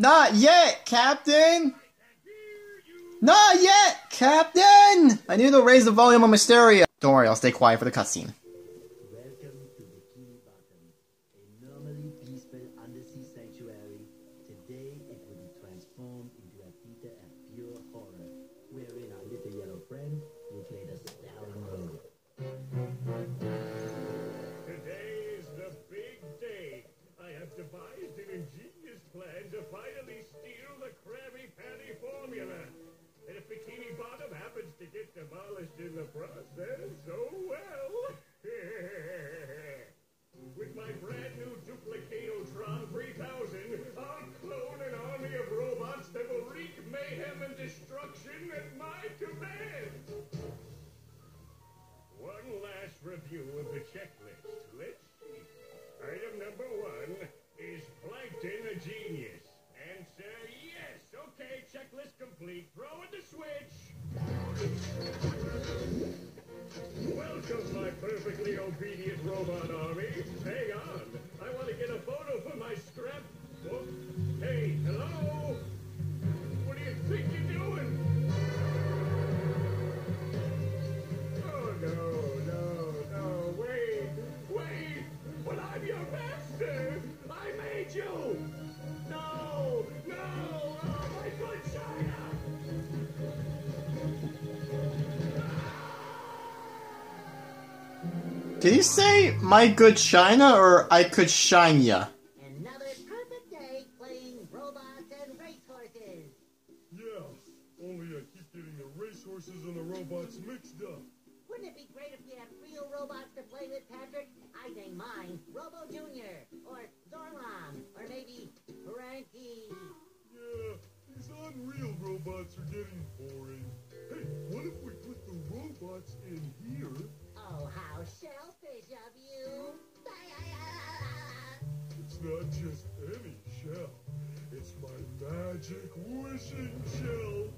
Not yet, Captain! Not yet, Captain! I need to raise the volume on my stereo. Don't worry, I'll stay quiet for the cutscene. Did you say my good China or I could shine ya? Magic wishing shell.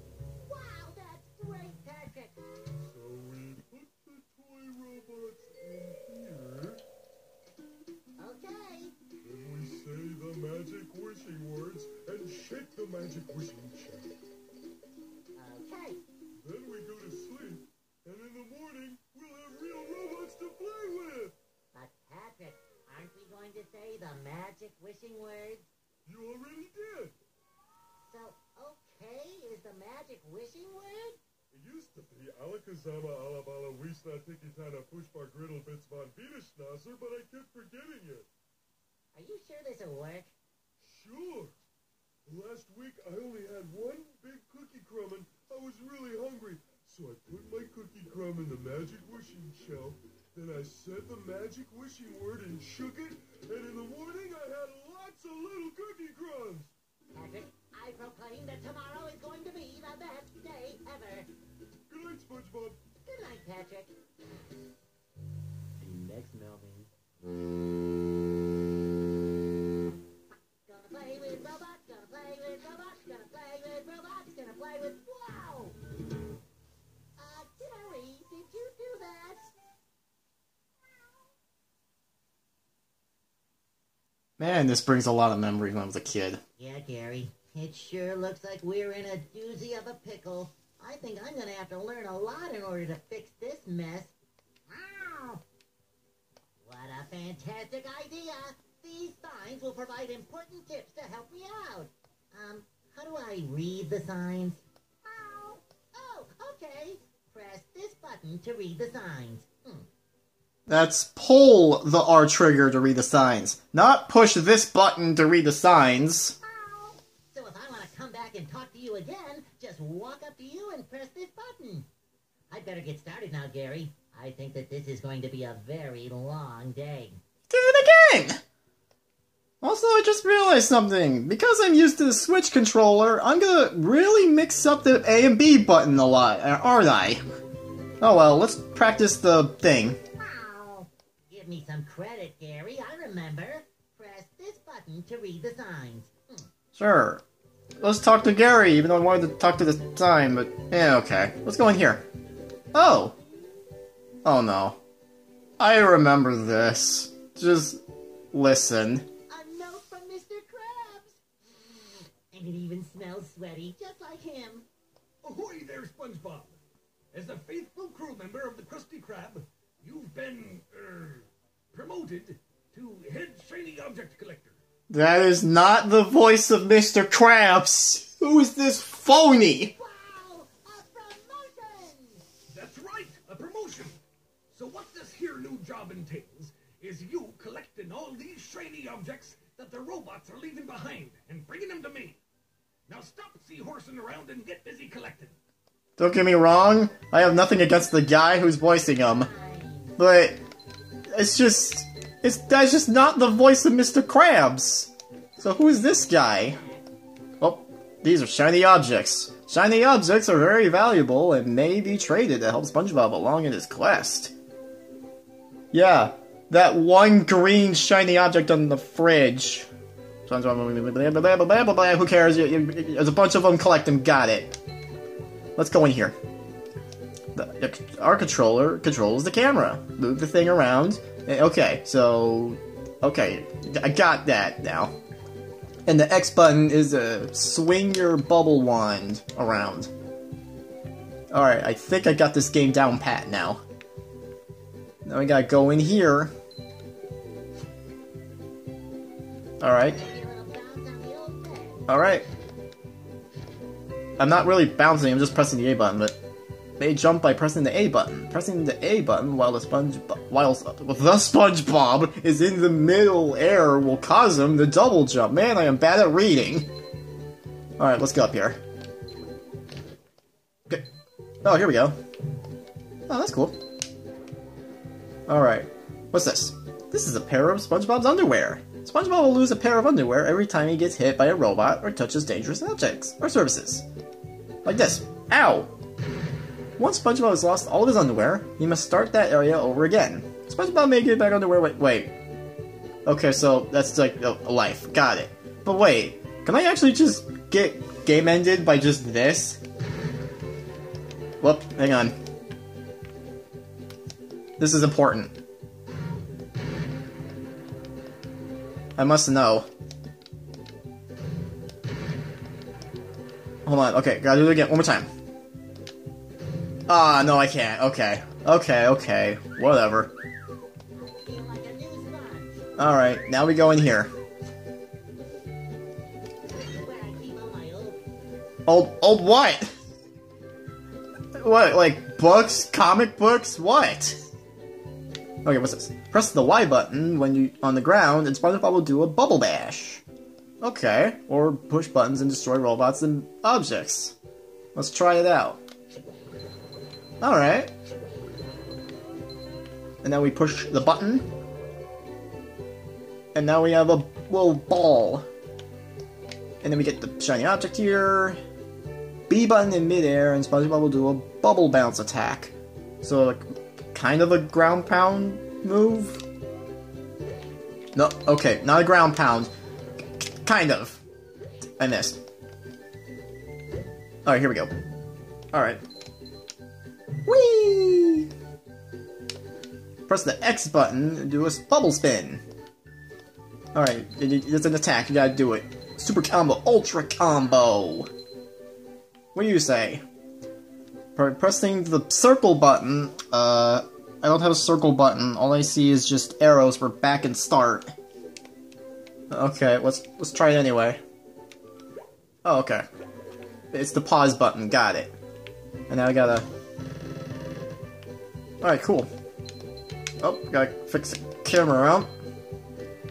Wow, that's great, Patrick! So we put the toy robots in here. Okay, Then we say the magic wishing words and shake the magic wishing shell. okay. Then we go to sleep, and in the morning we'll have real robots to play with. But Patrick, aren't we going to say the magic wishing words? You already did. So, okay is the magic wishing word? It used to be Alakazama Alabala Wisna Tikitana Pushpa Griddle Bits Von Schnauzer, but I kept forgetting it. Are you sure this will work? Sure. Last week I only had one big cookie crumb and I was really hungry. So I put my cookie crumb in the magic wishing shell. Then I said the magic wishing word and shook it. And in the morning I had lots of little cookie crumbs. Patrick, I proclaim that tomorrow is going to be the best day ever. Good night, SpongeBob. Good night, Patrick. The next Melvin. Gonna play with robots, gonna play with robots, gonna play with robots, gonna play with. Wow! Uh, Terry, did you do that? Man, this brings a lot of memories when I was a kid. Yeah, Gary. It sure looks like we're in a doozy of a pickle. I think I'm gonna have to learn a lot in order to fix this mess. Wow! What a fantastic idea! These signs will provide important tips to help me out. Um, how do I read the signs? Ow. Oh, okay. Press this button to read the signs. Hmm. That's pull the R trigger to read the signs, not push this button to read the signs. Ow. So if I want to come back and talk to you again, just walk up to you and press this button. I'd better get started now, Gary. I think that this is going to be a very long day. Do it again! Also, I just realized something. Because I'm used to the Switch controller, I'm gonna really mix up the A and B button a lot, aren't I? Oh well, let's practice the thing. Wow. Give me some credit, Gary. I remember. Press this button to read the signs. Hmm. Sure. Let's talk to Gary, even though I wanted to talk to the time, but yeah, okay. Let's go in here. Oh. Oh no. I remember this. Just listen. A note from Mr. Krabs. And it even smells sweaty, just like him. Ahoy there, SpongeBob! As a faithful crew member of the Krusty Krab, you've been, er, promoted to head shiny object collector. That is not the voice of Mr. Krabs. Who is this phony? Wow! A promotion! That's right, a promotion. So what this here new job entails is you collecting all these shiny objects that the robots are leaving behind and bringing them to me. Now stop seahorsing around and get busy collecting. Don't get me wrong, I have nothing against the guy who's voicing him, but it's just it's that's just not the voice of Mr. Krabs. So who is this guy? Oh, these are shiny objects. Shiny objects are very valuable and may be traded to help SpongeBob along in his quest. Yeah, that one green shiny object on the fridge. Who cares? There's a bunch of them. Collect them. Got it. Let's go in here. The, our controller controls the camera. Move the thing around. Eh, Okay, so okay, I got that now. And the X button is to swing your bubble wand around. All right, I think I got this game down pat now. Now I gotta go in here. All right, Maybe a little bounce on the old bed. all right. I'm not really bouncing. I'm just pressing the A button, but they jump by pressing the A button. Pressing the A button while the sponge while the SpongeBob is in the middle air will cause him to double jump. Man, I am bad at reading. All right, let's go up here. Okay. Oh, here we go. Oh, that's cool. All right. What's this? This is a pair of SpongeBob's underwear. SpongeBob will lose a pair of underwear every time he gets hit by a robot or touches dangerous objects or surfaces. Like this. Ow! Once SpongeBob has lost all of his underwear, he must start that area over again. SpongeBob may get back underwear. Wait, wait. Okay, so that's like a life. Got it. But wait, can I actually just get game ended by just this? Whoop, hang on. This is important. I must know. Hold on, okay, gotta do it again, one more time. Ah, no, I can't. Okay. Okay, okay. Whatever. Alright, now we go in here. Old, old what? What, like books, comic books, what? Okay, what's this? Press the Y button when you on the ground, and SpongeBob will do a bubble bash. Okay, or push buttons and destroy robots and objects. Let's try it out. All right. And now we push the button, and now we have a little ball. And then we get the shiny object here. B button in midair, and SpongeBob will do a bubble bounce attack. So, like, kind of a ground pound move? No, okay, not a ground pound. Kind of. I missed. Alright, here we go. Alright. Press the X button and do a bubble spin. Alright, it- it- it's an attack, you gotta do it. Super combo, ultra combo! What do you say? Pressing the circle button, uh, I don't have a circle button. All I see is just arrows for back and start. Okay, let's let's try it anyway. Oh, okay. It's the pause button. Got it. And now I gotta. All right, cool. Oh, gotta fix the camera around.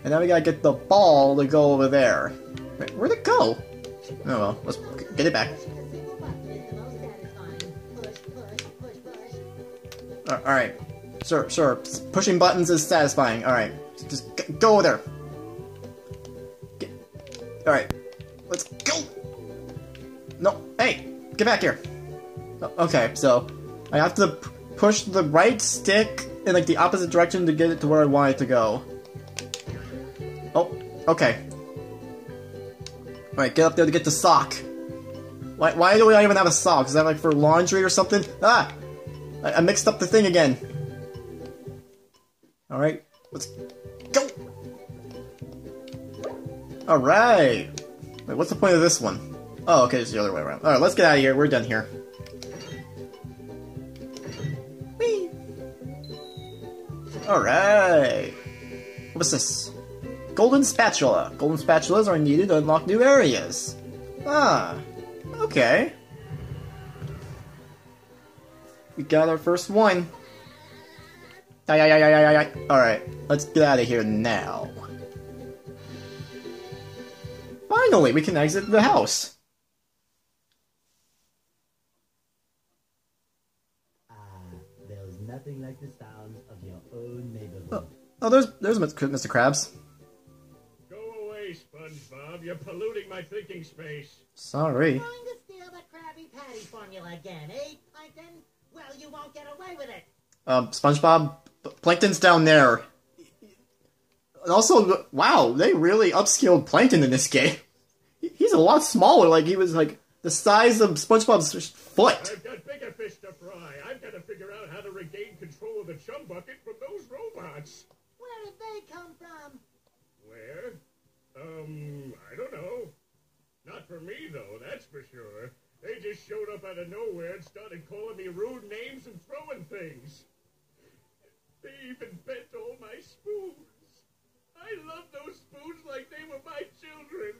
And now we gotta get the ball to go over there. Wait, where'd it go? Oh well, let's get it back. Uh, Alright. Sure, sure. Pushing buttons is satisfying. Alright. Just go over there. Alright. Let's go! No, hey! Get back here! Okay, so I have to push the right stick in like the opposite direction to get it to where I want it to go. Oh, okay. Alright, get up there to get the sock. Why, why do I even have a sock? Is that like for laundry or something? Ah! I, I mixed up the thing again. Alright, let's go! Alright! Wait, what's the point of this one? Oh, okay, it's the other way around. Alright, let's get out of here. We're done here. Alright. What's this? Golden spatula. Golden spatulas are needed to unlock new areas. Ah, okay. We got our first one. Alright, let's get out of here now. Finally, we can exit the house. Ah, there's nothing like the sounds of your own neighborhood. Oh, there's there's Mr. Krabs. Go away, SpongeBob. You're polluting my thinking space. Sorry. Trying to steal the Krabby Patty formula again, eh, Plankton? Well, you won't get away with it. Um, SpongeBob, Plankton's down there. Also, wow, they really upskilled Plankton in this game. He's a lot smaller. Like he was like the size of SpongeBob's foot. I've got bigger fish to fry. I've got to figure out how to regain control of the chum bucket from those robots. Where did they come from? Where? Um, I don't know. Not for me, though, that's for sure. They just showed up out of nowhere and started calling me rude names and throwing things. They even bent all my spoons. I love those spoons like they were my children.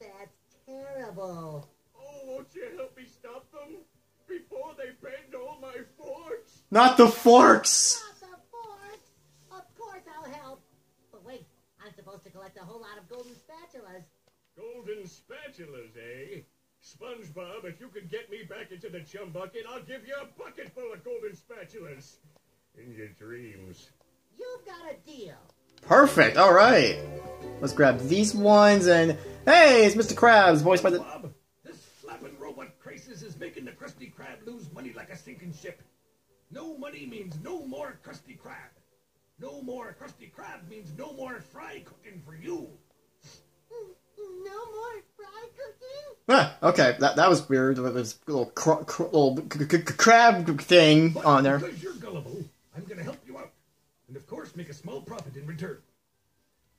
That's terrible. Oh, won't you help me stop them? Before they bend all my forks? Not the forks. Not the forks! Of course I'll help. But wait, I'm supposed to collect a whole lot of golden spatulas. Golden spatulas, eh? SpongeBob, if you could get me back into the chum bucket, I'll give you a bucket full of golden spatulas. In your dreams. You've got a deal. Perfect. All right. Let's grab these ones and hey, it's Mr. Krabs, voiced by the. Bob, this flapping robot crisis is making the Krusty Krab lose money like a sinking ship. No money means no more Krusty Krab. No more Krusty Krab means no more fry cooking for you. No more fry cooking? Ah, okay, that that was weird. With this little cr- cr- little c- c- c- crab thing But on there. because you're gullible, I'm going to help you out. And of course, make a small profit in return.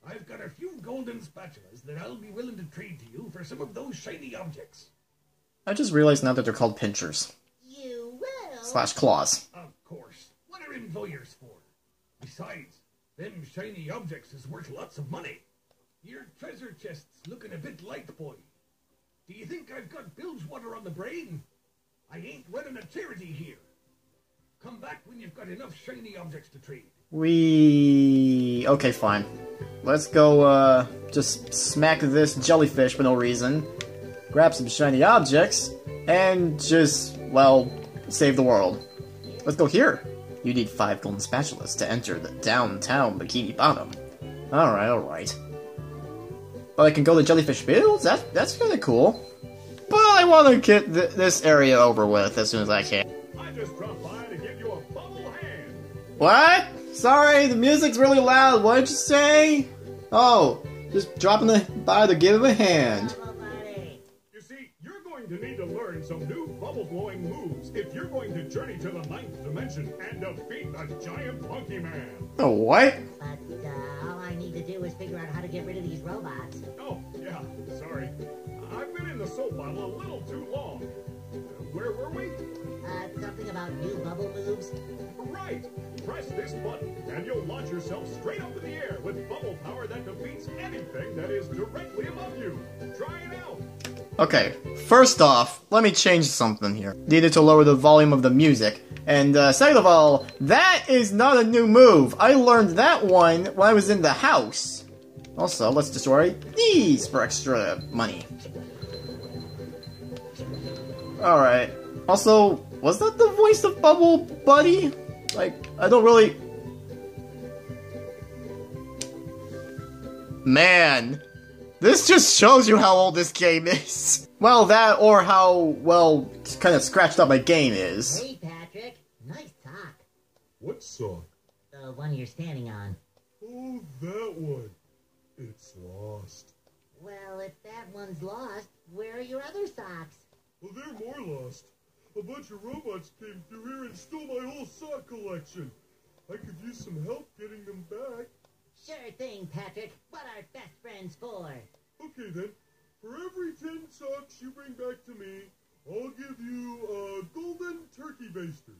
I've got a few golden spatulas that I'll be willing to trade to you for some of those shiny objects. I just realized now that they're called pinchers You will. slash claws. Of course. What are employers for? Besides, them shiny objects is worth lots of money. Your treasure chest's looking a bit light, boy. Do you think I've got Bilgewater on the brain? I ain't running a charity here. Come back when you've got enough shiny objects to trade. We okay, fine. Let's go. uh Just smack this jellyfish for no reason. Grab some shiny objects and just well save the world. Let's go here. You need five golden spatulas to enter the downtown Bikini Bottom. All right, all right. But I can go to Jellyfish Fields. That that's kind of cool. But I want to get th- this area over with as soon as I can. I just dropped by to give you a bubble hand. What? Sorry, the music's really loud. What did you say? Oh, just dropping the by to give him a hand. You see, you're going to need to learn some new bubble-blowing moves if you're going to journey to the ninth dimension and defeat the giant monkey man. Oh, what? But uh, all I need to do is figure out how to get rid of these robots. Oh, yeah, sorry. I've been in the soap bottle a little too long. Uh, Where were we? Uh, something about new bubble moves. Right! Press this button, and you'll launch yourself straight up in the air with bubble power that defeats anything that is directly above you. Try it out! Okay, first off, let me change something here. Needed to lower the volume of the music. And uh, second of all, that is not a new move. I learned that one when I was in the house. Also, let's destroy these for extra money. Alright. Also, was that the voice of Bubble Buddy? Like, I don't really. Man, this just shows you how old this game is. Well, that or how, well, kind of scratched up my game is. Hey, Patrick. Nice sock. What sock? The one you're standing on. Oh, that one. It's lost. Well, if that one's lost, where are your other socks? Well, they're more lost. A bunch of robots came through here and stole my whole sock collection. I could use some help getting them back. Sure thing, Patrick. What are best friends for? Okay then, for every ten socks you bring back to me, I'll give you a golden turkey baster.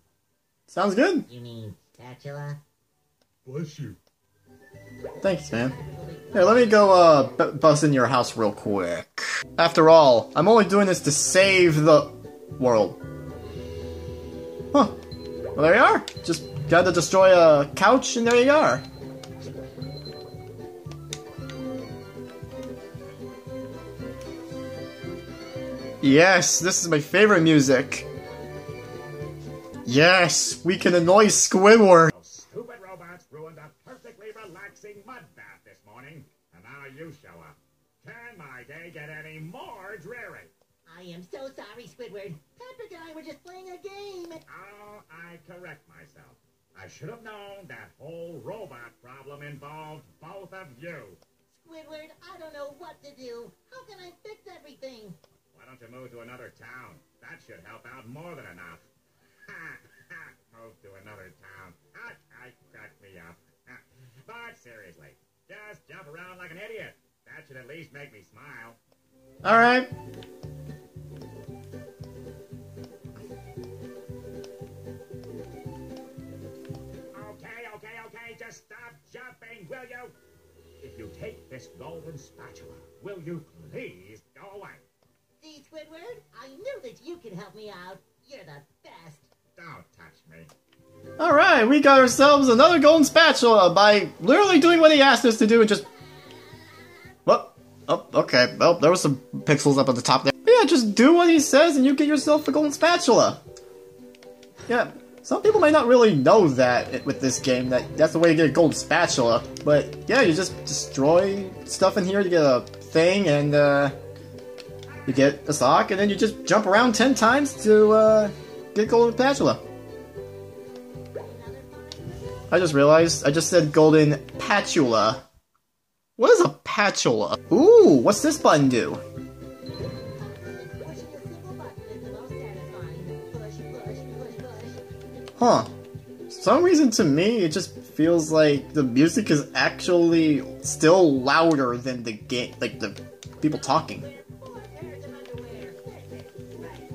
Sounds good. You mean spatula? Bless you. Thanks, man. Here, let me go, uh, b- bust in your house real quick. After all, I'm only doing this to save the world. Huh. Well, there you are. Just gotta destroy a couch, and there you are. Yes, this is my favorite music. Yes, we can annoy Squidward. Those stupid robots ruined a perfectly relaxing mud bath this morning, and now you show up. Can my day get any more dreary? I am so sorry, Squidward. Patrick and I were just playing a game. Oh, I correct myself. I should have known that whole robot problem involved both of you. Squidward, I don't know what to do. How can I fix everything? Why don't you move to another town? That should help out more than enough. Ha! Ha! Move to another town. Ha! I crack me up. But seriously, just jump around like an idiot. That should at least make me smile. Alright. Okay, okay, okay, just stop jumping, will you? If you take this golden spatula, will you please go away? See, Squidward, I knew that you could help me out. You're the best. Don't touch me. Alright, we got ourselves another golden spatula by literally doing what he asked us to do and just. What? Oh, okay. Well, there was some pixels up at the top there. But yeah, just do what he says and you get yourself a golden spatula. Yeah, some people might not really know that with this game, that that's the way to get a golden spatula. But yeah, you just destroy stuff in here to get a thing and, uh. You get a sock and then you just jump around 10 times to, uh. Get golden spatula. I just realized I just said golden patula. What is a patula? Ooh, what's this button do? Huh. Some reason to me it just feels like the music is actually still louder than the game, like the people talking.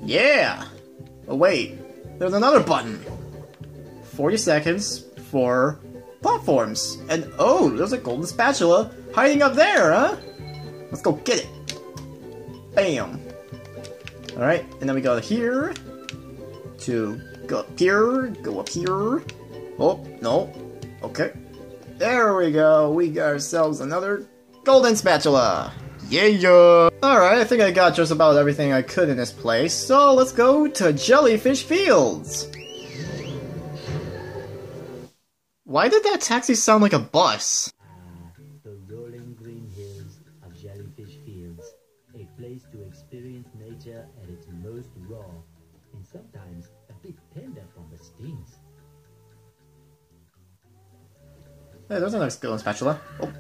Yeah. Oh wait, there's another button. 40 seconds for platforms. And oh, there's a golden spatula hiding up there, huh? Let's go get it. Bam. Alright, and then we go here to go up here, go up here. Oh, no. Okay. There we go. We got ourselves another golden spatula. Yeah. Alright, I think I got just about everything I could in this place, so let's go to Jellyfish Fields. Why did that taxi sound like a bus? The rolling green hills of Jellyfish Fields, a place to experience nature at its most raw, and sometimes a bit tender from the stings. Hey, there's another golden spatula. Oh.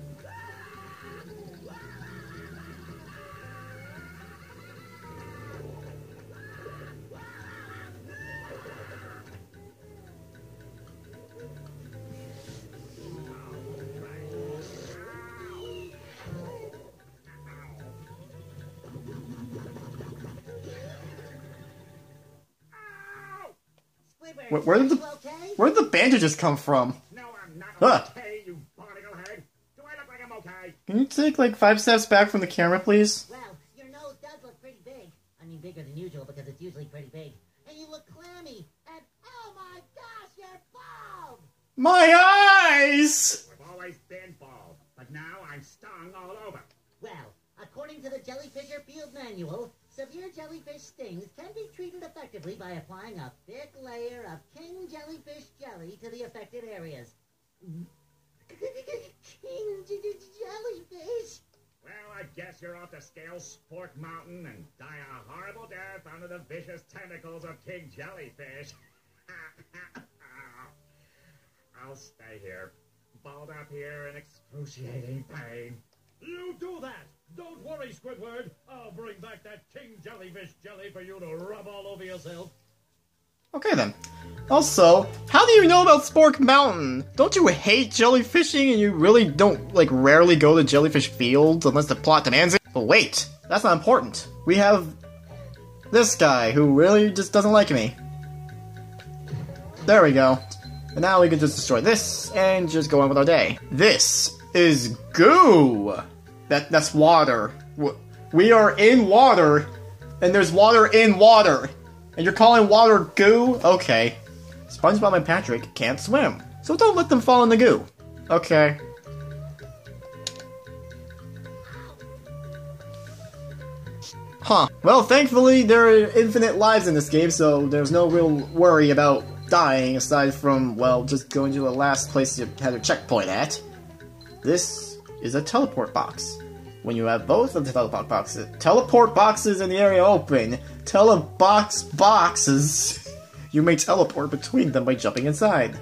Where, where did the okay? where did the bandages come from? No, I'm not Huh. okay, you barnacle head. Do I look like I'm okay? Can you take like five steps back from the camera, please? Well, your nose does look pretty big. I mean, bigger than usual because it's usually pretty big. And you look clammy. And oh my gosh, you're bald! My eyes! I've always been bald, but now I'm stung all over. Well, according to the Jellyfisher Field Manual, severe jellyfish stings can be treated effectively by applying a thick layer of king jellyfish jelly to the affected areas. king jellyfish? Well, I guess you're off to scale Spork Mountain and die a horrible death under the vicious tentacles of King Jellyfish. I'll stay here, balled up here in excruciating pain. You do that! Worry, Squidward. I'll bring back that king jellyfish jelly for you to rub all over yourself. Okay then. Also, how do you know about Spork Mountain? Don't you hate jellyfishing and you really don't, like, rarely go to jellyfish fields unless the plot demands it? But wait, That's not important. We have this guy who really just doesn't like me. There we go. And now we can just destroy this and just go on with our day. This is goo. That that's water. We are in water, and there's water in water, and you're calling water goo? Okay. SpongeBob and Patrick can't swim, so don't let them fall in the goo. Okay. Huh. Well, thankfully, there are infinite lives in this game, so there's no real worry about dying aside from, well, just going to the last place you had a checkpoint at. This is a teleport box. When you have both of the teleport boxes, teleport boxes in the area open, telebox boxes, you may teleport between them by jumping inside.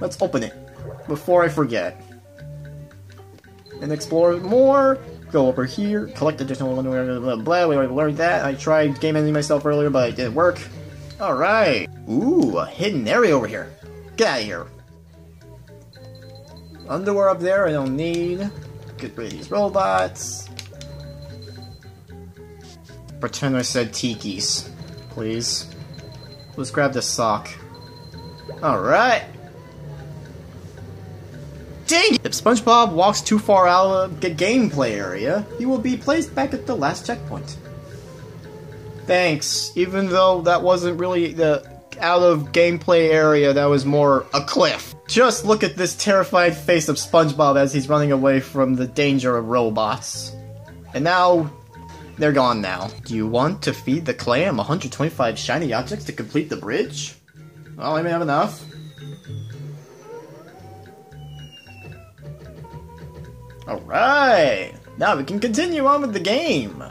Let's open it before I forget. And explore more. Go over here, collect additional blah, blah, blah, blah. We already learned that. I tried game ending myself earlier, but it didn't work. Alright. Ooh, a hidden area over here. Get out of here. Underwear up there I don't need. Get rid of these robots. Pretend I said tikis. Please. Let's grab this sock. Alright. Dang it! If SpongeBob walks too far out of the gameplay area, he will be placed back at the last checkpoint. Thanks, even though that wasn't really the out of gameplay area, that was more a cliff. Just look at this terrified face of SpongeBob as he's running away from the danger of robots. And now, they're gone now. Do you want to feed the clam 125 shiny objects to complete the bridge? Well, I may have enough. Alright! Now we can continue on with the game!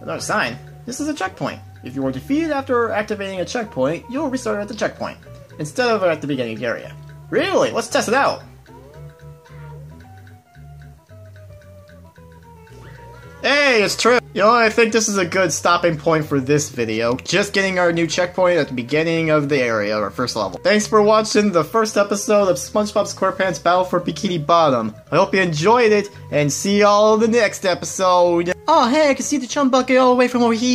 Another sign. This is a checkpoint. If you are defeated after activating a checkpoint, you'll restart at the checkpoint, instead of at the beginning of the area. Really? Let's test it out! Hey, it's true! You know, I think this is a good stopping point for this video. Just getting our new checkpoint at the beginning of the area, or first level. Thanks for watching the first episode of SpongeBob SquarePants Battle for Bikini Bottom. I hope you enjoyed it, and see y'all in the next episode! Oh, hey, I can see the chum bucket all the way from over here!